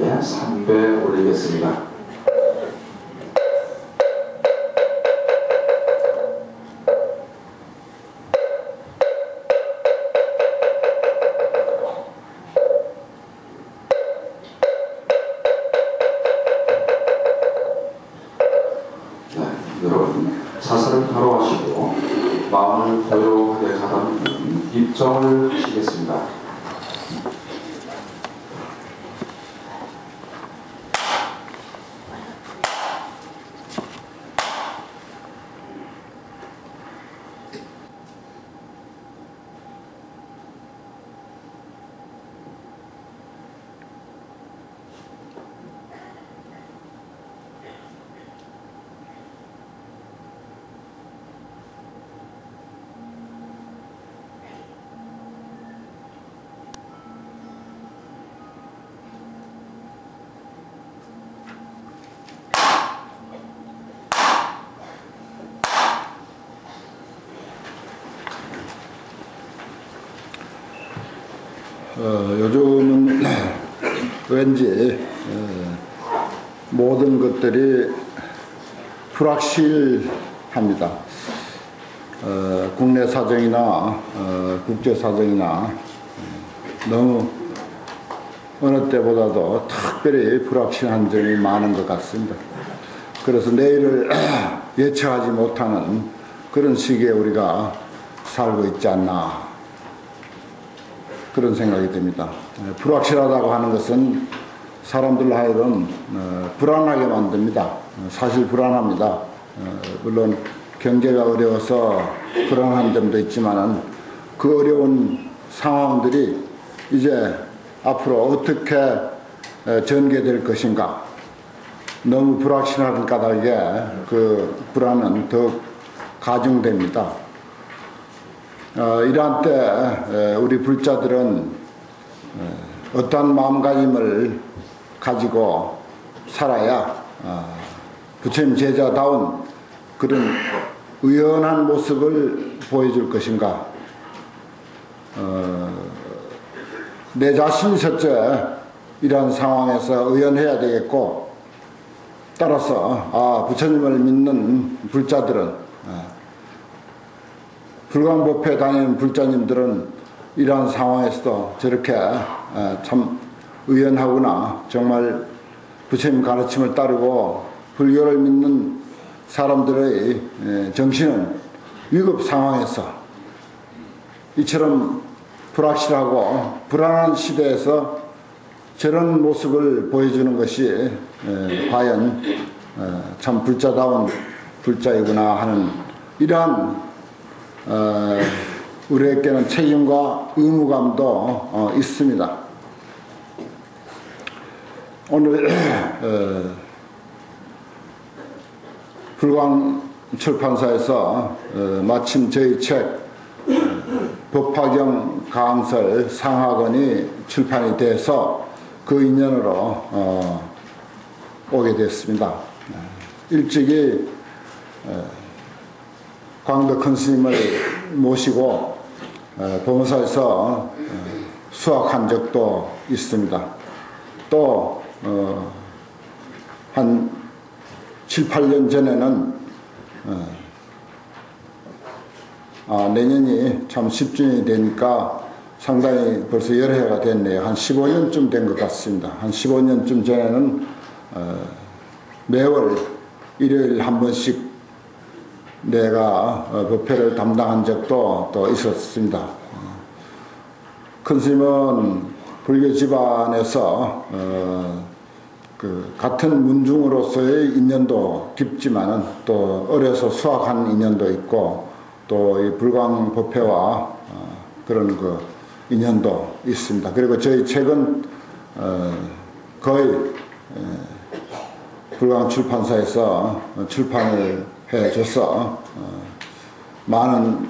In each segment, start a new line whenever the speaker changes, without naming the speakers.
무빌 스님께 삼배 올리겠습니다.
어, 요즘은 왠지 어, 모든 것들이 불확실합니다. 어, 국내 사정이나 어, 국제 사정이나 어, 너무 어느 때보다도 특별히 불확실한 점이 많은 것 같습니다. 그래서 내일을 예측하지 못하는 그런 시기에 우리가 살고 있지 않나 그런 생각이 듭니다. 에, 불확실하다고 하는 것은 사람들 하여금 어, 불안하게 만듭니다. 어, 사실 불안합니다. 어, 물론 경제가 어려워서 불안한 점도 있지만은 그 어려운 상황들이 이제 앞으로 어떻게 에, 전개될 것인가 너무 불확실한 까닭에 그 불안은 더욱 가중됩니다. 어, 이러한 때 에, 우리 불자들은 에, 어떠한 마음가짐을 가지고 살아야 어, 부처님 제자다운 그런 의연한 모습을 보여줄 것인가. 어, 내 자신이 첫째 이러한 상황에서 의연해야 되겠고 따라서 아 부처님을 믿는 불자들은 아, 불광법회 다니는 불자님들은 이러한 상황에서도 저렇게 아, 참 의연하구나. 정말 부처님 가르침을 따르고 불교를 믿는 사람들의 에, 정신은 위급 상황에서 이처럼 불확실하고 불안한 시대에서 저런 모습을 보여주는 것이 에, 과연 어, 참 불자다운 불자이구나 하는 이러한 어, 우리에게는 책임과 의무감도 어, 있습니다. 오늘 어, 불광 출판사에서 어, 마침 저희 책 어, 법화경 강설 상하권이 출판이 돼서 그 인연으로 어, 오게 됐습니다. 일찍이 어, 광덕 큰 스님을 모시고 어, 보문사에서 어, 수학한 적도 있습니다. 또 어, 한 7, 8년 전에는 어, 아, 내년이 참 10주년이 되니까 상당히 벌써 여러 해가 됐네요. 한 15년쯤 된 것 같습니다. 한 15년쯤 전에는 어, 매월 일요일 한 번씩 내가 어, 법회를 담당한 적도 또 있었습니다. 어, 큰 스님은 불교 집안에서 어, 그 같은 문중으로서의 인연도 깊지만은 또 어려서 수학한 인연도 있고 또 이 불광 법회와 어, 그런 그 인연도 있습니다. 그리고 저희 책은 어, 거의 에, 불광 출판사에서 출판을 해줘서 어, 많은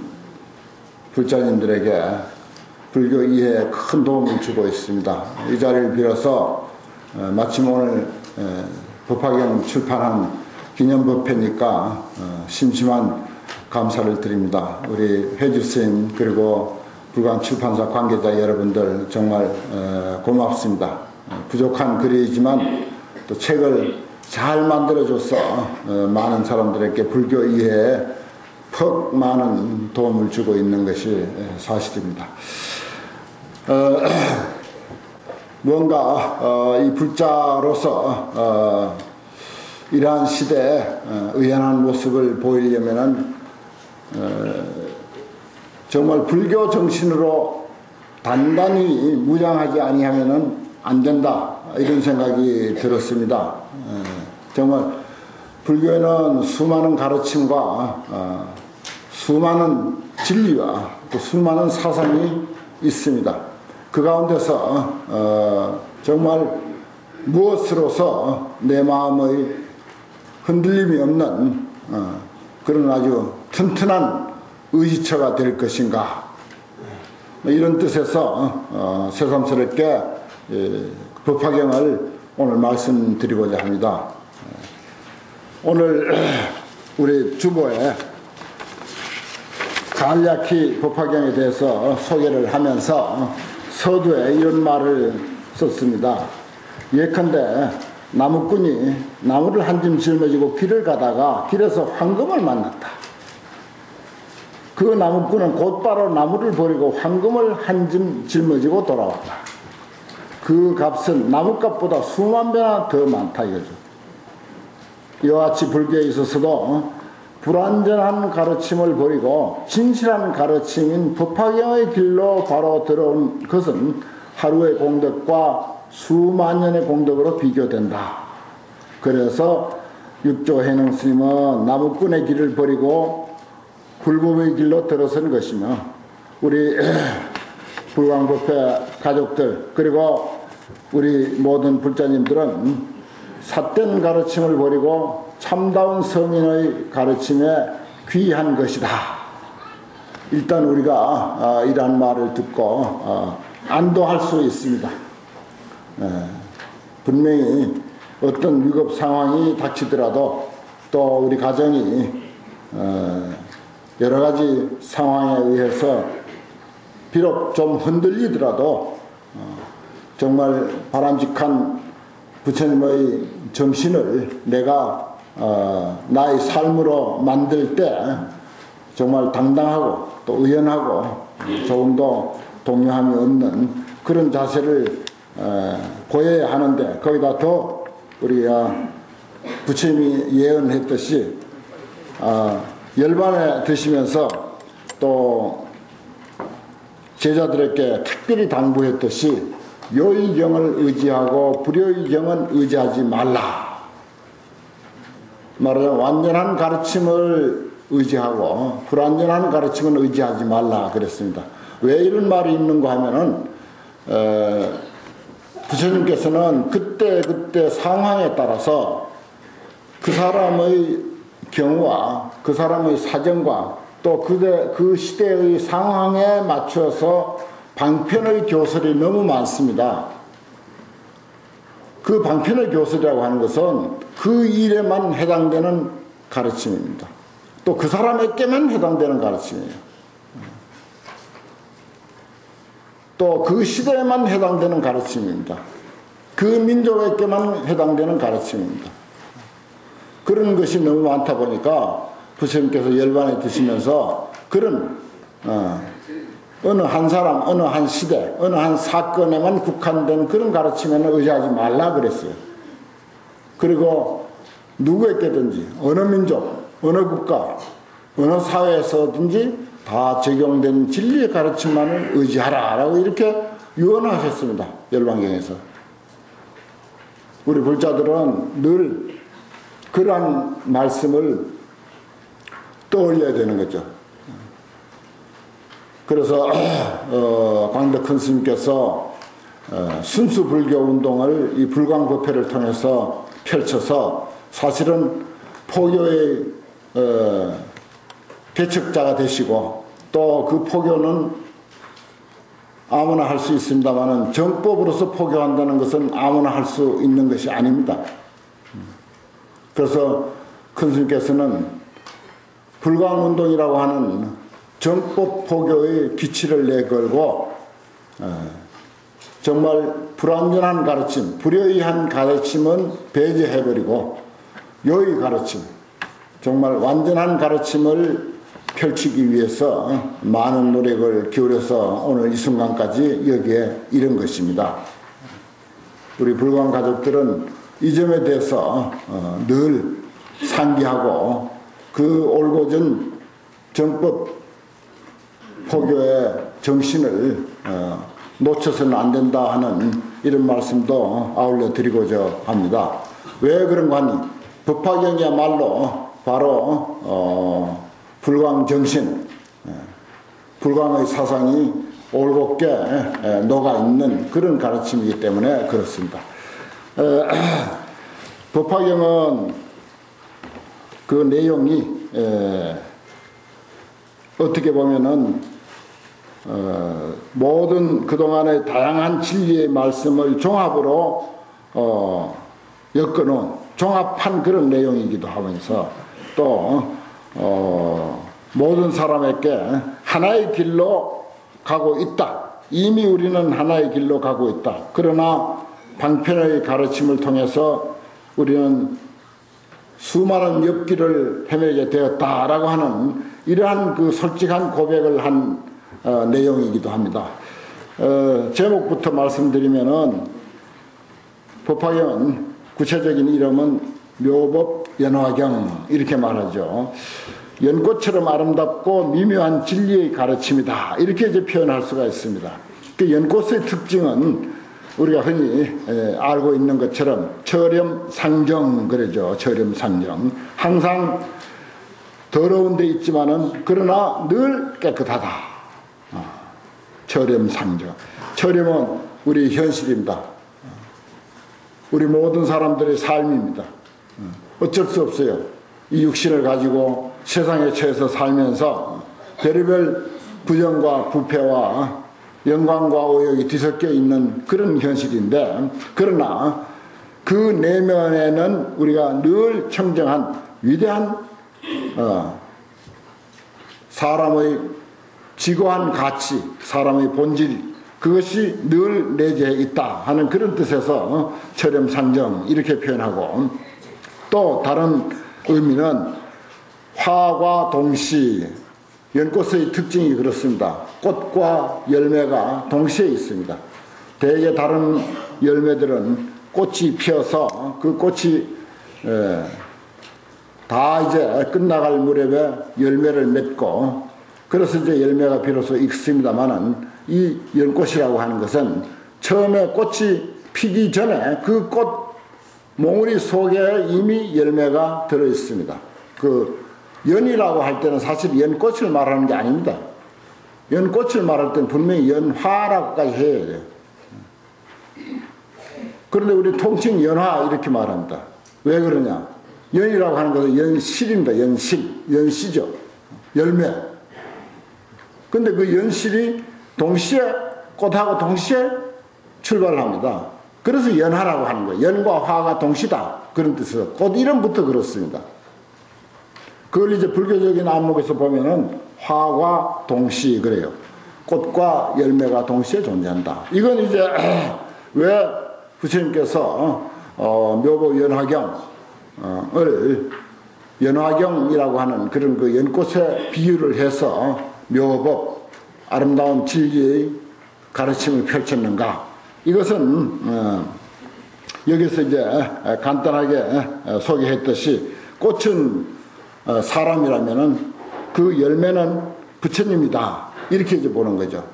불자님들에게 불교 이해에 큰 도움을 주고 있습니다. 이 자리를 빌어서 어, 마침 오늘 에, 법화경 출판한 기념법회니까 어, 심심한 감사를 드립니다. 우리 회주 스님 그리고 불광 출판사 관계자 여러분들 정말 에, 고맙습니다. 어, 부족한 글이지만 또 책을 잘 만들어줘서 어, 많은 사람들에게 불교 이해에 퍽 많은 도움을 주고 있는 것이 에, 사실입니다. 어, 뭔가 어, 이 불자로서 어, 이러한 시대에 어, 의연한 모습을 보이려면은 어, 정말 불교 정신으로 단단히 무장하지 아니하면은 안 된다 이런 생각이 들었습니다. 어, 정말 불교에는 수많은 가르침과 어, 수많은 진리와 또 수많은 사상이 있습니다. 그 가운데서 어, 정말 무엇으로서 내 마음의 흔들림이 없는 어, 그런 아주 튼튼한 의지처가 될 것인가 뭐 이런 뜻에서 어, 새삼스럽게 예, 법화경을 오늘 말씀드리고자 합니다. 오늘 우리 주보에 간략히 법화경에 대해서 소개를 하면서 서두에 이런 말을 썼습니다. 예컨대 나무꾼이 나무를 한줌 짊어지고 길을 가다가 길에서 황금을 만났다. 그 나무꾼은 곧바로 나무를 버리고 황금을 한줌 짊어지고 돌아왔다. 그 값은 나무값보다 수만 배나 더 많다 이거죠. 이와 같이 불교에 있어서도 불완전한 가르침을 버리고 진실한 가르침인 법화경의 길로 바로 들어온 것은 하루의 공덕과 수만 년의 공덕으로 비교된다. 그래서 육조 해능 스님은 나무꾼의 길을 버리고 불법의 길로 들어선 것이며 우리 불광법회 가족들 그리고 우리 모든 불자님들은 삿된 가르침을 버리고 참다운 성인의 가르침에 귀한 것이다. 일단 우리가 어, 이러한 말을 듣고 어, 안도할 수 있습니다. 에, 분명히 어떤 위급 상황이 닥치더라도 또 우리 가정이 어, 여러 가지 상황에 의해서 비록 좀 흔들리더라도 어, 정말 바람직한 부처님의 정신을 내가 어, 나의 삶으로 만들 때 정말 당당하고 또 의연하고 조금도 동요함이 없는 그런 자세를 어, 보여야 하는데 거기다 더 우리가 부처님이 예언했듯이 어, 열반에 드시면서 또 제자들에게 특별히 당부했듯이 요의경을 의지하고 불요의경은 의지하지 말라. 말하자면 완전한 가르침을 의지하고 불완전한 가르침은 의지하지 말라 그랬습니다. 왜 이런 말이 있는가 하면은 에, 부처님께서는 그때 그때 상황에 따라서 그 사람의 경우와 그 사람의 사정과 또 그대 그 시대의 상황에 맞춰서 방편의 교설이 너무 많습니다. 그 방편의 교설이라고 하는 것은 그 일에만 해당되는 가르침입니다. 또 그 사람에게만 해당되는 가르침이에요. 또 그 시대에만 해당되는 가르침입니다. 그 민족에게만 해당되는 가르침입니다. 그런 것이 너무 많다 보니까 부처님께서 열반에 드시면서 그런 어, 어느 한 사람, 어느 한 시대, 어느 한 사건에만 국한된 그런 가르침에는 의지하지 말라 그랬어요. 그리고 누구에게든지 어느 민족, 어느 국가, 어느 사회에서든지 다 적용된 진리의 가르침만을 의지하라라고 이렇게 유언하셨습니다. 열반경에서. 우리 불자들은 늘 그러한 말씀을 떠올려야 되는 거죠. 그래서 어, 광덕 큰 스님께서 어, 순수 불교 운동을 이 불광법회를 통해서 펼쳐서 사실은 포교의 어, 개척자가 되시고 또 그 포교는 아무나 할 수 있습니다만은 정법으로서 포교한다는 것은 아무나 할 수 있는 것이 아닙니다. 그래서 큰 스님께서는 불광운동이라고 하는 정법 포교의 기치를 내걸고 어, 정말 불완전한 가르침, 불여의한 가르침은 배제해버리고 여의 가르침, 정말 완전한 가르침을 펼치기 위해서 많은 노력을 기울여서 오늘 이 순간까지 여기에 이른 것입니다. 우리 불광 가족들은 이 점에 대해서 어, 늘 상기하고 그 올곧은 정법 포교의 정신을 어, 놓쳐서는 안 된다 하는 이런 말씀도 아울러 드리고자 합니다. 왜 그런가 하니 법화경이야말로 바로 어, 불광 정신, 불광의 사상이 올곧게 녹아 있는 그런 가르침이기 때문에 그렇습니다. 법화경은 그 내용이 어떻게 보면은 어, 모든 그동안의 다양한 진리의 말씀을 종합으로 어, 엮어놓은 종합한 그런 내용이기도 하면서 또 어, 모든 사람에게 하나의 길로 가고 있다. 이미 우리는 하나의 길로 가고 있다. 그러나 방편의 가르침을 통해서 우리는 수많은 옆길을 헤매게 되었다라고 하는 이러한 그 솔직한 고백을 한 어, 내용이기도 합니다. 어, 제목부터 말씀드리면은 법화경은 구체적인 이름은 묘법 연화경 이렇게 말하죠. 연꽃처럼 아름답고 미묘한 진리의 가르침이다 이렇게 이제 표현할 수가 있습니다. 그 연꽃의 특징은 우리가 흔히 에, 알고 있는 것처럼 철염 상정 그러죠. 철염 상정 항상 더러운 데 있지만은 그러나 늘 깨끗하다. 어, 철염 상정. 철염은 우리 현실입니다. 우리 모든 사람들의 삶입니다. 어쩔 수 없어요. 이 육신을 가지고 세상에 처해서 살면서 별의별 부정과 부패와 영광과 오욕이 뒤섞여 있는 그런 현실인데 그러나 그 내면에는 우리가 늘 청정한 위대한 어, 사람의 지고한 가치, 사람의 본질 그것이 늘 내재해 있다 하는 그런 뜻에서 어, 철염상정 이렇게 표현하고 또 다른 의미는 화과 동시 연꽃의 특징이 그렇습니다. 꽃과 열매가 동시에 있습니다. 대개 다른 열매들은 꽃이 피어서 그 꽃이 에, 다 이제 끝나갈 무렵에 열매를 맺고 그래서 이제 열매가 비로소 익습니다만은 이 연꽃이라고 하는 것은 처음에 꽃이 피기 전에 그 꽃 몽우리 속에 이미 열매가 들어 있습니다. 그 연이라고 할 때는 사실 연꽃을 말하는 게 아닙니다. 연꽃을 말할 때는 분명히 연화라고까지 해야 돼요. 그런데 우리 통칭 연화 이렇게 말합니다. 왜 그러냐? 연이라고 하는 것은 연실입니다. 연실. 연시죠. 열매. 근데 그 연실이 동시에 꽃하고 동시에 출발합니다. 그래서 연화라고 하는 거예요. 연과 화가 동시다. 그런 뜻에서 꽃 이름부터 그렇습니다. 그걸 이제 불교적인 안목에서 보면은 화과 동시 그래요. 꽃과 열매가 동시에 존재한다. 이건 이제 왜 부처님께서 어, 묘보 연화경을 연화경이라고 하는 그런 그 연꽃에 비유를 해서 묘법 아름다운 진리의 가르침을 펼쳤는가? 이것은 어, 여기서 이제 간단하게 소개했듯이 꽃은 어, 사람이라면은 그 열매는 부처님이다 이렇게 이제 보는 거죠.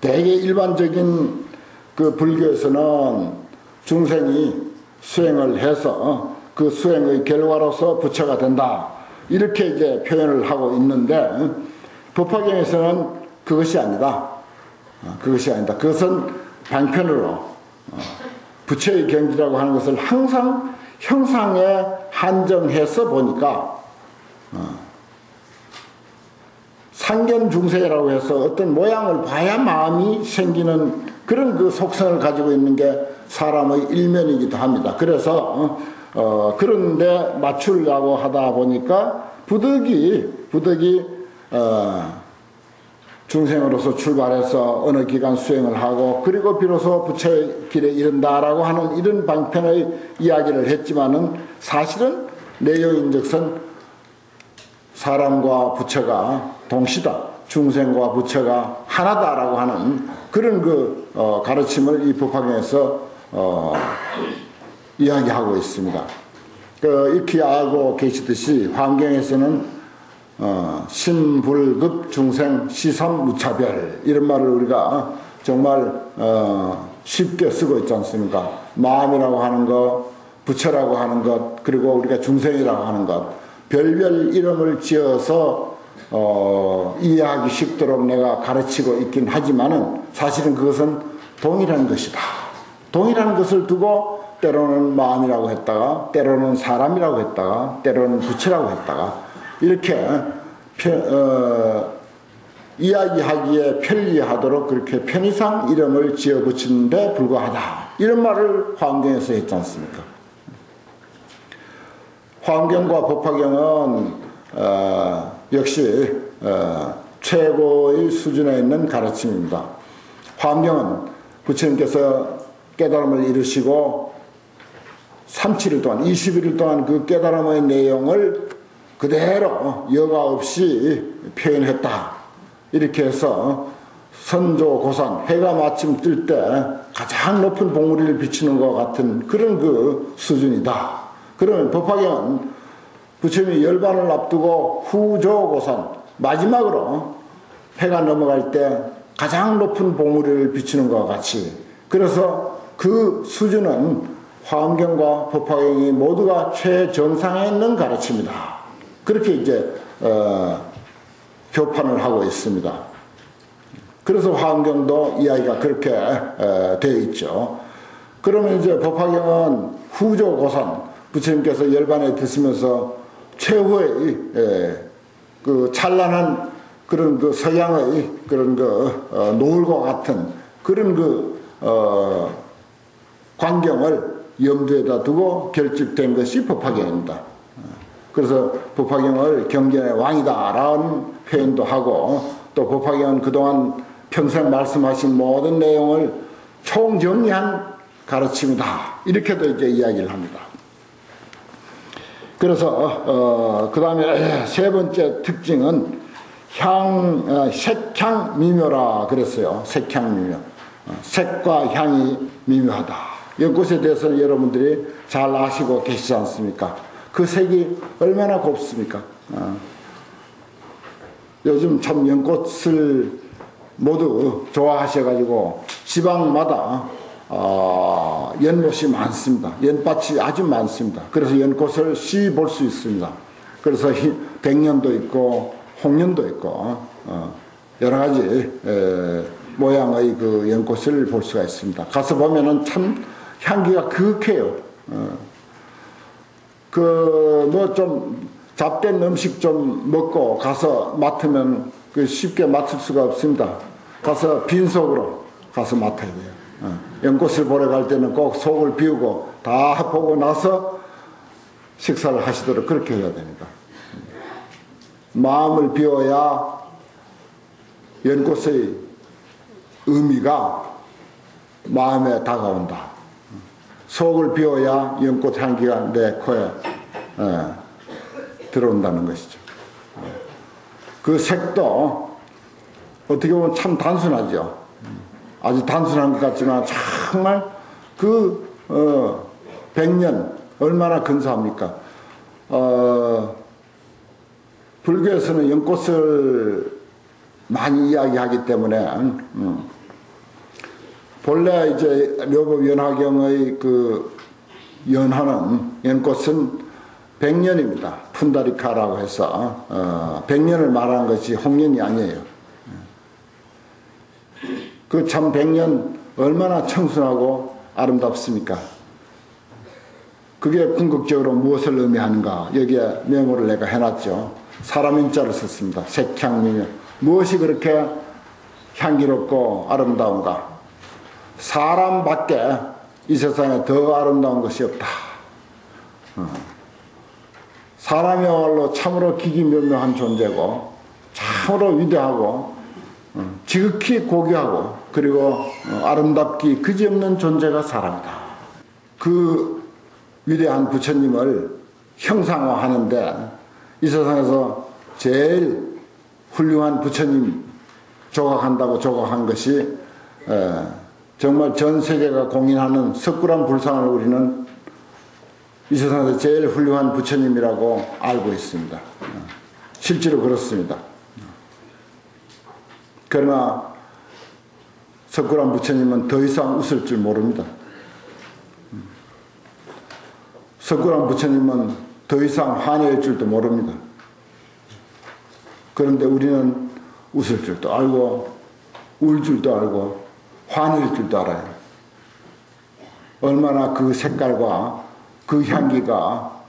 대개 일반적인 그 불교에서는 중생이 수행을 해서 그 수행의 결과로서 부처가 된다 이렇게 이제 표현을 하고 있는데 법화경에서는 그것이 아니다. 어, 그것이 아니다. 그것은 방편으로 어, 부처의 경지라고 하는 것을 항상 형상에 한정해서 보니까 상견 중세라고 해서 어떤 모양을 봐야 마음이 생기는 그런 그 속성을 가지고 있는 게 사람의 일면이기도 합니다. 그래서 어, 어, 그런데 맞추려고 하다 보니까 부득이 부득이 어, 중생으로서 출발해서 어느 기간 수행을 하고 그리고 비로소 부처의 길에 이른다라고 하는 이런 방편의 이야기를 했지만은 사실은 내용인즉슨 사람과 부처가 동시다. 중생과 부처가 하나다라고 하는 그런 그 어, 가르침을 이 법화경에서 어, 이야기하고 있습니다. 그 이렇게 알고 계시듯이 환경에서는 어, 신불급 중생 시선 무차별 이런 말을 우리가 정말 어, 쉽게 쓰고 있지 않습니까? 마음이라고 하는 것, 부처라고 하는 것, 그리고 우리가 중생이라고 하는 것, 별별 이름을 지어서 어, 이해하기 쉽도록 내가 가르치고 있긴 하지만은 사실은 그것은 동일한 것이다. 동일한 것을 두고 때로는 마음이라고 했다가 때로는 사람이라고 했다가 때로는 부처라고 했다가 이렇게 편, 어, 이야기하기에 편리하도록 그렇게 편의상 이름을 지어 붙이는 데 불과하다. 이런 말을 환경에서 했지 않습니까? 환경과 법화경은 어, 역시 어, 최고의 수준에 있는 가르침입니다. 환경은 부처님께서 깨달음을 이루시고 37일 동안 21일 동안 그 깨달음의 내용을 그대로 여과 없이 표현했다. 이렇게 해서 선조 고산 해가 마침 뜰 때 가장 높은 봉우리를 비치는 것 같은 그런 그 수준이다. 그러면 법화경은 부처님이 열반을 앞두고 후조 고산 마지막으로 해가 넘어갈 때 가장 높은 봉우리를 비치는 것 같이 그래서 그 수준은 화엄경과 법화경이 모두가 최정상에 있는 가르침이다. 그렇게 이제 어, 교판을 하고 있습니다. 그래서 화엄경도 이야기가 그렇게 어, 되어 있죠. 그러면 이제 법화경은 후조고산 부처님께서 열반에 드시면서 최후의 예, 그 찬란한 그런 그 서양의 그런 그 어, 노을과 같은 그런 그 어, 광경을 염두에다 두고 결집된 것이 법화경입니다. 그래서 법화경을 경전의 왕이다라는 표현도 하고 또 법화경은 그동안 평생 말씀하신 모든 내용을 총정리한 가르침이다. 이렇게도 이제 이야기를 합니다. 그래서 어, 그 다음에 세 번째 특징은 향, 어, 색향 미묘라 그랬어요. 색향 미묘. 어, 색과 향이 미묘하다. 이것에 대해서는 여러분들이 잘 아시고 계시지 않습니까? 그 색이 얼마나 곱습니까? 어. 요즘 참 연꽃을 모두 좋아하셔가지고 지방마다 어, 연못이 많습니다. 연밭이 아주 많습니다. 그래서 연꽃을 쉬볼수 있습니다. 그래서 희- 백년도 있고 홍년도 있고 어, 여러 가지 에, 모양의 그 연꽃을 볼 수가 있습니다. 가서 보면은 참 향기가 그윽해요. 어. 그 뭐 좀 잡된 음식 좀 먹고 가서 맡으면 그 쉽게 맡을 수가 없습니다. 가서 빈속으로 가서 맡아야 돼요. 어. 연꽃을 보러 갈 때는 꼭 속을 비우고 다 보고 나서 식사를 하시도록 그렇게 해야 됩니다. 마음을 비워야 연꽃의 의미가 마음에 다가온다. 속을 비워야 연꽃 향기가 내 코에 에, 들어온다는 것이죠. 그 색도 어떻게 보면 참 단순하죠. 아주 단순한 것 같지만 정말 그 어, 백년 얼마나 근사합니까? 어, 불교에서는 연꽃을 많이 이야기하기 때문에 음, 본래 이제 묘법 연화경의 그 연화는 연꽃은 백년입니다. 푼다리카라고 해서 어, 백년을 말하는 것이 홍년이 아니에요. 그참 백년 얼마나 청순하고 아름답습니까? 그게 궁극적으로 무엇을 의미하는가 여기에 메모를 내가 해놨죠. 사람 인자를 썼습니다. 색향미며 무엇이 그렇게 향기롭고 아름다운가? 사람밖에 이 세상에 더 아름다운 것이 없다. 어. 사람이야말로 참으로 기기묘묘한 존재고 참으로 위대하고 어, 지극히 고귀하고 그리고 어, 아름답기 그지없는 존재가 사람이다. 그 위대한 부처님을 형상화하는데 이 세상에서 제일 훌륭한 부처님 조각한다고 조각한 것이 에, 정말 전 세계가 공인하는 석굴암 불상을 우리는 이 세상에서 제일 훌륭한 부처님이라고 알고 있습니다. 실제로 그렇습니다. 그러나 석굴암 부처님은 더 이상 웃을 줄 모릅니다. 석굴암 부처님은 더 이상 환희할 줄도 모릅니다. 그런데 우리는 웃을 줄도 알고 울 줄도 알고 환희할 줄도 알아요. 얼마나 그 색깔과 그 향기가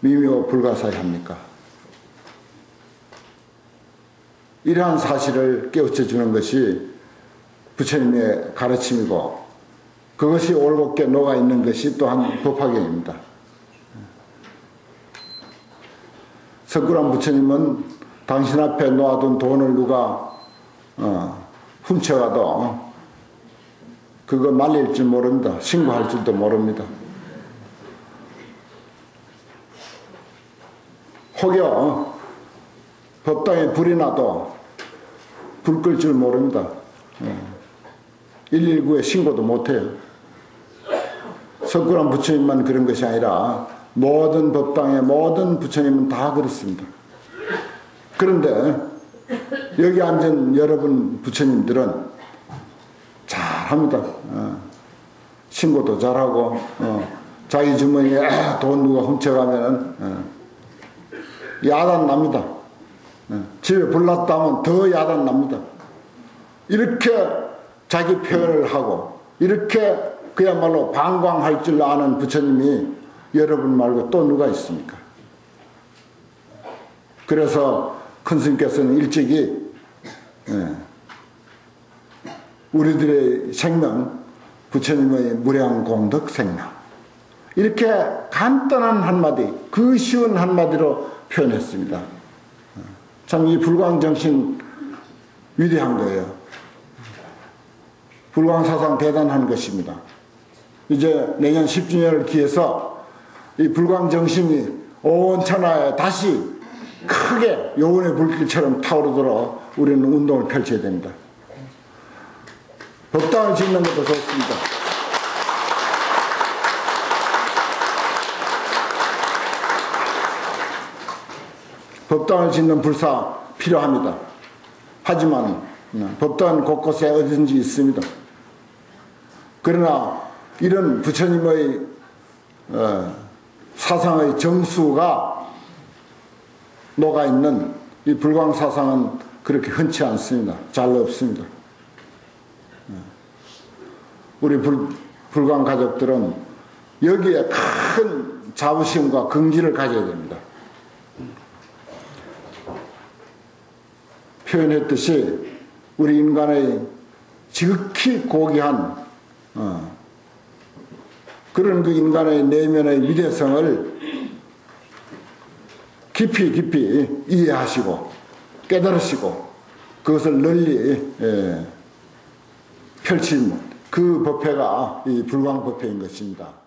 미묘 불가사의합니까? 이러한 사실을 깨우쳐 주는 것이 부처님의 가르침이고 그것이 올곧게 녹아 있는 것이 또한 법화경입니다. 석굴암 부처님은 당신 앞에 놓아둔 돈을 누가 어, 훔쳐가도 그거 말릴 줄 모릅니다. 신고할 줄도 모릅니다. 혹여 법당에 불이 나도 불 끌 줄 모릅니다. 119에 신고도 못해요. 석굴암 부처님만 그런 것이 아니라 모든 법당의 모든 부처님은 다 그렇습니다. 그런데 여기 앉은 여러분 부처님들은 잘 합니다. 어. 신고도 잘하고 어. 자기 주머니에 돈 누가 훔쳐가면은 어. 야단 납니다. 어. 집에 불났다 하면 더 야단 납니다. 이렇게 자기 표현을 하고 이렇게 그야말로 방광할 줄 아는 부처님이 여러분 말고 또 누가 있습니까? 그래서 큰 스님께서는 일찍이 예, 우리들의 생명 부처님의 무량 공덕 생명 이렇게 간단한 한마디 그 쉬운 한마디로 표현했습니다. 참 이 불광 정신 위대한 거예요. 불광 사상 대단한 것입니다. 이제 내년 10주년을 기해서 이 불광 정신이 온 천하에 다시 크게 요원의 불길처럼 타오르도록 우리는 운동을 펼쳐야 됩니다. 법당을 짓는 것도 좋습니다. 법당을 짓는 불사 필요합니다. 하지만 법당 곳곳에 어디든지 있습니다. 그러나 이런 부처님의 어, 사상의 정수가 녹아 있는 이 불광 사상은 그렇게 흔치 않습니다. 잘 없습니다. 어. 우리 불, 불광 가족들은 여기에 큰 자부심과 긍지를 가져야 됩니다. 표현했듯이 우리 인간의 지극히 고귀한 어, 그런 그 인간의 내면의 위대성을 깊이 깊이 이해하시고 깨달으시고 그것을 널리 예, 펼친 그 법회가 이 불광 법회인 것입니다.